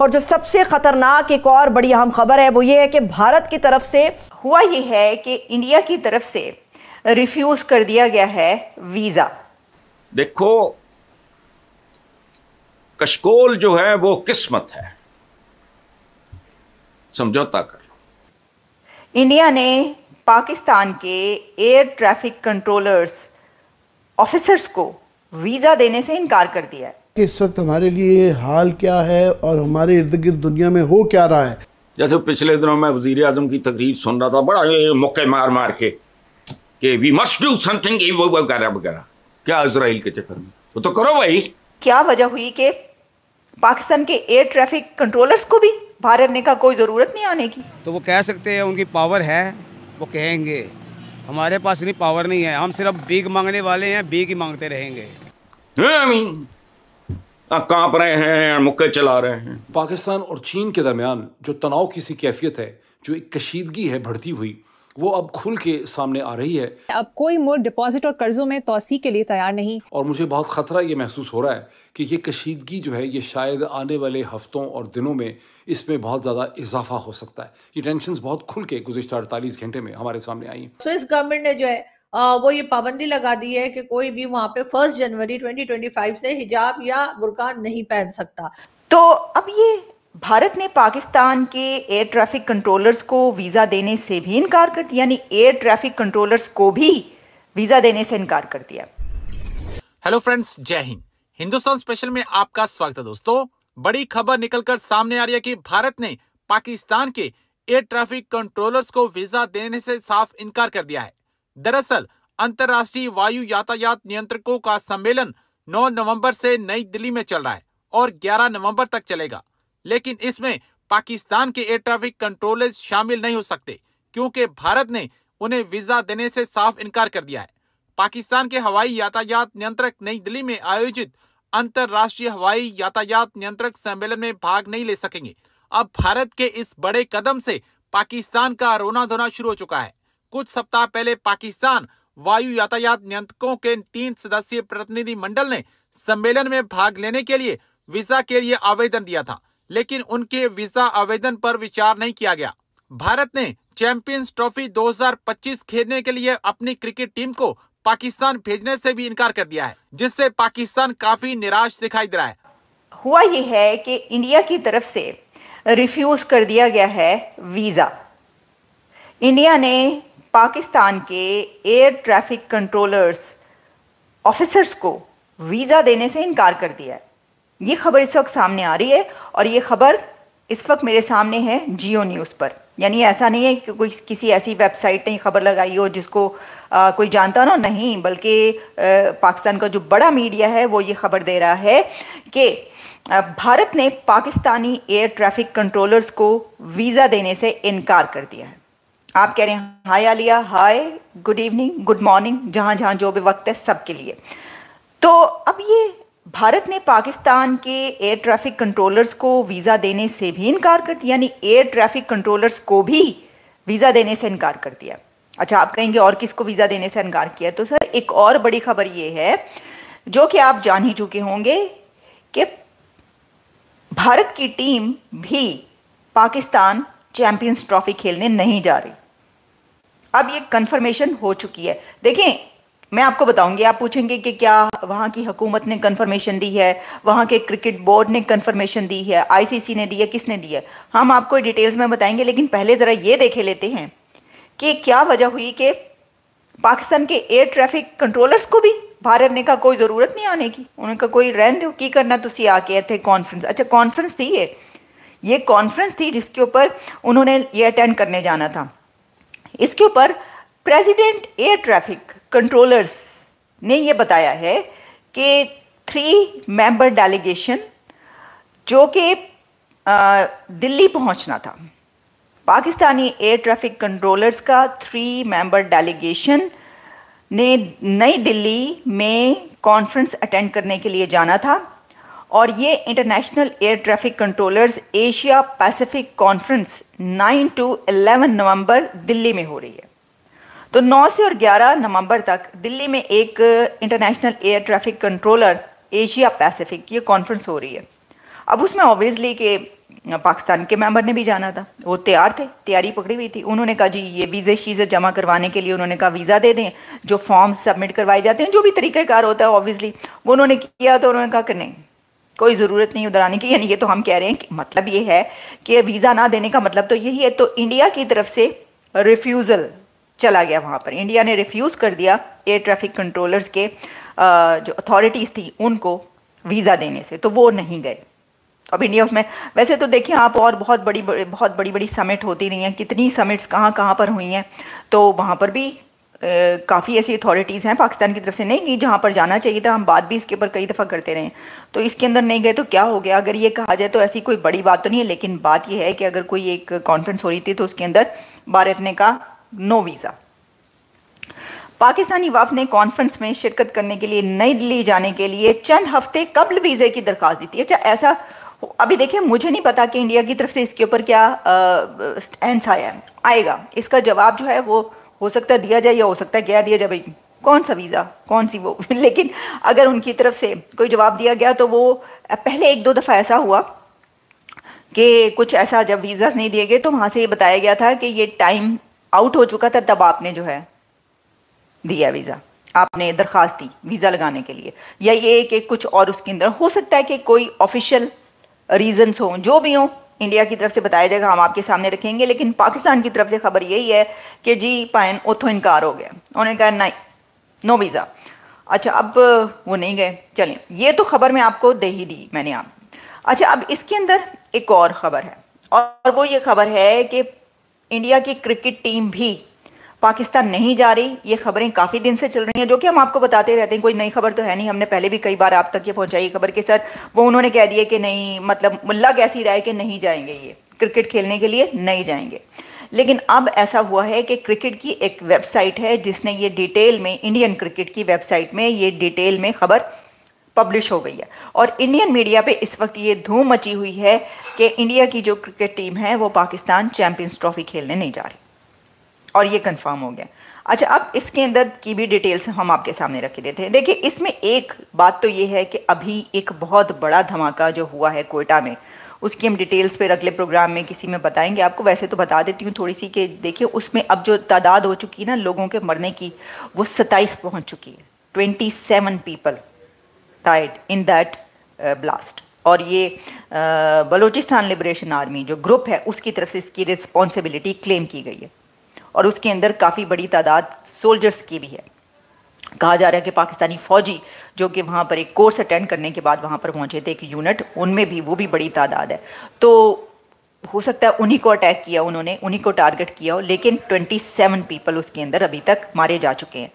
और जो सबसे खतरनाक एक और बड़ी अहम खबर है वो ये है कि भारत की तरफ़ से हुआ ये है कि इंडिया की तरफ़ से रिफ्यूज कर दिया गया है वीज़ा देखो कशकोल जो है वो किस्मत है। समझौता कर लो। इंडिया ने पाकिस्तान के एयर ट्रैफ़िक कंट्रोलर्स ऑफिसर्स को वीज़ा देने से इनकार कर दिया है। कि इस वक्त हमारे लिए हाल क्या है और हमारे इर्द गिर्द दुनिया में हो क्या रहा है? जैसे पिछले दिनों में वज़ीर आज़म की तकरीर सुन रहा था बड़ा मौके मार मार के कि वी मस्ट डू समथिंग वगैरह वगैरह। क्या इसराइल के चक्कर में? वो तो करो भाई। क्या वजह हुई कि पाकिस्तान के एयर ट्रैफ़िक कंट्रोलर्स को भी बाहर रहने का कोई ज़रूरत नहीं आने की? तो वो कह सकते हैं उनकी पावर है वो कहेंगे। हमारे पास इतनी पावर नहीं है हम सिर्फ़ बीक मांगने वाले हैं बीक ही मांगते रहेंगे। काँप रहे हैं मुक्के चला रहे हैं। पाकिस्तान और चीन के दरमियान जो तनाव की सी कैफियत है जो एक कशीदगी है बढ़ती हुई वो अब खुल के सामने आ रही है। अब कोई मुल्क डिपॉजिट और कर्जों में तोसी के लिए तैयार नहीं। और मुझे बहुत ख़तरा ये महसूस हो रहा है कि ये कशीदगी जो है ये शायद आने वाले हफ्तों और दिनों में इसमें बहुत ज़्यादा इजाफा हो सकता है। ये टेंशन बहुत खुल के गुजशत अड़तालीस घंटे में हमारे सामने आई स्विस गवर्नमेंट ने जो है आ, वो ये पाबंदी लगा दी है कि कोई भी वहाँ पे फ़र्स्ट जनवरी 2025 से हिजाब या बुरका नहीं पहन सकता। तो अब ये भारत ने पाकिस्तान के एयर ट्रैफ़िक कंट्रोलर्स को वीज़ा देने से भी इनकार कर दिया यानी एयर ट्रैफ़िक कंट्रोलर्स को भी वीज़ा देने से इनकार कर दिया। हेलो फ्रेंड्स जय हिंद। हिंदुस्तान स्पेशल में आपका स्वागत है दोस्तों। बड़ी खबर निकलकर सामने आ रही है कि भारत ने पाकिस्तान के एयर ट्रैफ़िक कंट्रोलर्स को वीज़ा देने से साफ़ इनकार कर दिया है। दरअसल, अंतर्राष्ट्रीय वायु यातायात नियंत्रकों का सम्मेलन 9 नवंबर से नई दिल्ली में चल रहा है और 11 नवंबर तक चलेगा। लेकिन इसमें पाकिस्तान के एयर ट्रैफ़िक कंट्रोलर्स शामिल नहीं हो सकते, क्योंकि भारत ने उन्हें वीज़ा देने से साफ़ इनकार कर दिया है। पाकिस्तान के हवाई यातायात नियंत्रक नई दिल्ली में आयोजित अंतर्राष्ट्रीय हवाई यातायात नियंत्रक सम्मेलन में भाग नहीं ले सकेंगे। अब भारत के इस बड़े कदम से पाकिस्तान का रोना धोना शुरू हो चुका है। कुछ सप्ताह पहले पाकिस्तान वायु यातायात नियंत्रकों के तीन सदस्यीय प्रतिनिधि मंडल ने सम्मेलन में भाग लेने के लिए वीज़ा के लिए आवेदन दिया था, लेकिन उनके वीज़ा आवेदन पर विचार नहीं किया गया। भारत ने चैंपियंस ट्रॉफी 2025 खेलने के लिए अपनी क्रिकेट टीम को पाकिस्तान भेजने से भी इनकार कर दिया है, जिससे पाकिस्तान काफ़ी निराश दिखाई दे रहा है। हुआ ये है कि इंडिया की तरफ़ से रिफ्यूज कर दिया गया है वीज़ा। इंडिया ने पाकिस्तान के एयर ट्रैफ़िक कंट्रोलर्स ऑफिसर्स को वीज़ा देने से इनकार कर दिया है। ये खबर इस वक्त सामने आ रही है और ये खबर इस वक्त मेरे सामने है जियो न्यूज़ पर। यानी ऐसा नहीं है कि कोई किसी ऐसी वेबसाइट ने खबर लगाई हो जिसको आ, कोई जानता ना नहीं बल्कि पाकिस्तान का जो बड़ा मीडिया है वो ये खबर दे रहा है कि भारत ने पाकिस्तानी एयर ट्रैफ़िक कंट्रोलर्स को वीज़ा देने से इनकार कर दिया है। आप कह रहे हैं, hi Alia, hi good evening good morning जहाँ जहाँ जो भी वक्त है सबके लिए. तो अब ये भारत ने पाकिस्तान के एयर ट्रैफ़िक कंट्रोलर्स को वीज़ा देने से भी इनकार कर दिया, यानी एयर ट्रैफ़िक कंट्रोलर्स को भी वीज़ा देने से इनकार कर दिया। अच्छा आप कहेंगे और किसको वीज़ा देने से इनकार किया? तो सर, एक और बड़ी खबर ये है, जो कि आप जान ही चुके होंगे कि भारत की टीम भी पाकिस्तान चैंपियंस ट्रॉफी खेलने नहीं जा रही। अब ये कंफर्मेशन हो चुकी है। देखें मैं आपको बताऊँगी, आप पूछेंगे कि क्या वहाँ की हुकूमत ने कंफर्मेशन दी है, वहाँ के क्रिकेट बोर्ड ने कंफर्मेशन दी है आईसीसी ने दी है, किसने दी है? हम आपको डिटेल्स में बताएँगे, लेकिन पहले ज़रा ये देखे लेते हैं कि क्या वजह हुई कि पाकिस्तान के एयर ट्रैफ़िक कंट्रोलर्स को भी भारत ने का कोई ज़रूरत नहीं आने की। उनका कोई रहन दो की करना तुम आके थे कॉन्फ्रेंस अच्छा कॉन्फ्रेंस थी ये। ये कॉन्फ्रेंस थी जिसके ऊपर उन्होंने ये अटेंड करने जाना था। इसके ऊपर प्रेसिडेंट एयर ट्रैफ़िक कंट्रोलर्स ने ये बताया है कि थ्री मेंबर डेलीगेशन जो कि दिल्ली पहुँचना था। पाकिस्तानी एयर ट्रैफ़िक कंट्रोलर्स का थ्री मेंबर डेलीगेशन ने नई दिल्ली में कॉन्फ्रेंस अटेंड करने के लिए जाना था। और ये international air traffic controllers Asia Pacific conference 9 to 11 नवंबर दिल्ली में हो रही है। तो 9 से और 11 नवंबर तक दिल्ली में एक international air traffic controller Asia Pacific ये कॉन्फ्रेंस हो रही है। अब उसमें ऑब्वियसली के पाकिस्तान के मेंबर ने भी जाना था। वो तैयार थे, तैयारी पकड़ी हुई थी। उन्होंने कहा, जी, ये वीज़े शीज़े जमा करवाने के लिए उन्होंने कहा वीज़ा दे दें, जो फॉर्म्स सबमिट करवाए जाते हैं, जो भी तरीक़ाकार होता है ऑब्वियसली वो उन्होंने किया तो उन्होंने कहा कि नहीं कोई ज़रूरत नहीं उधर आने की। यानी ये तो हम कह रहे हैं कि मतलब ये है कि वीज़ा ना देने का मतलब तो यही है। तो इंडिया की तरफ़ से रिफ्यूज़ल चला गया वहाँ पर। इंडिया ने रिफ्यूज़ कर दिया एयर ट्रैफ़िक कंट्रोलर्स के जो अथॉरिटीज़ थी, उनको वीज़ा देने से। तो वो नहीं गए। अब इंडिया उसमें, वैसे तो देखिए आप और बहुत बड़ी बहुत बड़ी बड़ी समिट होती रही हैं। कितनी समिट्स कहाँ कहाँ पर हुई हैं। तो वहाँ पर भी काफ़ी ऐसी अथॉरिटीज़ हैं पाकिस्तान की तरफ़ से नहीं कि जहाँ पर जाना चाहिए था, हम बात भी इसके ऊपर कई दफ़ा करते रहे। तो इसके अंदर नहीं गए तो क्या हो गया? अगर ये कहा जाए तो ऐसी कोई बड़ी बात तो नहीं है, लेकिन बात यह है कि अगर कोई एक कॉन्फ्रेंस हो रही थी तो उसके अंदर भारत ने कहा नो वीज़ा पाकिस्तानी वफ ने कॉन्फ्रेंस में शिरकत करने के लिए, नई दिल्ली जाने के लिए चंद हफ़्ते कबल वीज़े की दरख्वास्त दी थी। अच्छा ऐसा अभी देखिए, मुझे नहीं पता कि इंडिया की तरफ़ से इसके ऊपर क्या स्टैंड आया आएगा। इसका जवाब जो है वो हो सकता है दिया जाए या हो सकता है क्या दिया जाए भाई। कौन सा वीज़ा कौन सी वो? लेकिन अगर उनकी तरफ़ से कोई जवाब दिया गया तो वो पहले एक दो दफ़ा ऐसा हुआ कि कुछ ऐसा जब वीज़ास नहीं दिए गए तो वहाँ से ये बताया गया था कि ये टाइम आउट हो चुका था, तब आपने जो है दिया वीज़ा आपने दरख्वास्त दी वीज़ा लगाने के लिए। या ये कि कुछ और उसके अंदर हो सकता है कि कोई ऑफिशियल रीजंस हों, जो भी हों इंडिया की तरफ़ से बताया जाएगा, हम आपके सामने रखेंगे, लेकिन पाकिस्तान की तरफ़ से खबर यही है कि जी पाइन उतो इनकार हो गया। उन्होंने कहा, नहीं नो वीज़ा अच्छा अब वो नहीं गए। चलिए, ये तो खबर मैं आपको दे ही दी मैंने आप। अच्छा अब इसके अंदर एक और ख़बर है। और वो ये खबर है कि इंडिया की क्रिकेट टीम भी पाकिस्तान नहीं जा रही, ये खबरें काफ़ी दिन से चल रही हैं, जो कि हम आपको बताते रहते हैं, कोई नई खबर तो है नहीं, हमने पहले भी कई बार आप तक ये पहुंचाई खबर के सर, वो उन्होंने कह दिया कि नहीं मतलब मुल्ला कैसी राय कि नहीं जाएँगे ये, क्रिकेट खेलने के लिए नहीं जाएँगे। लेकिन अब ऐसा हुआ है कि क्रिकेट की एक वेबसाइट है, जिसने ये डिटेल में, इंडियन क्रिकेट की वेबसाइट में ये डिटेल में खबर पब्लिश हो गई है। और इंडियन मीडिया पे इस वक्त ये धूम मची हुई है कि इंडिया की जो क्रिकेट टीम है, वो पाकिस्तान चैंपियंस ट्रॉफी खेलने नहीं जा रही। और ये कंफर्म हो गया। अच्छा अब इसके अंदर की भी डिटेल्स हम आपके सामने रख देते हैं। देखिए, इसमें एक बात तो ये है कि अभी एक बहुत बड़ा धमाका जो हुआ है कोयटा में, उसकी हम डिटेल्स फिर अगले प्रोग्राम में किसी में बताएँगे। आपको वैसे तो बता देती हूँ थोड़ी सी कि देखिए, उसमें अब जो तादाद हो चुकी है ना लोगों के मरने की, वो सत्ताईस पहुँच चुकी है। Twenty seven people tied in that blast और ये बलूचिस्तान लिबरेशन आर्मी जो ग्रुप है, उसकी तरफ़ से इसकी रिस्पॉन्सिबिलिटी क्लेम की गई है। और उसके अंदर काफ़ी बड़ी तादाद सोल्जर्स की भी है। कहा जा रहा है कि पाकिस्तानी फ़ौजी, जो कि वहाँ पर एक कोर्स अटेंड करने के बाद वहाँ पर पहुँचे थे, एक यूनिट उनमें भी, वो भी बड़ी तादाद है। तो हो सकता है उन्हीं को अटैक किया उन्होंने, उन्हीं को टारगेट किया हो, लेकिन 27 पीपल उसके अंदर अभी तक मारे जा चुके हैं।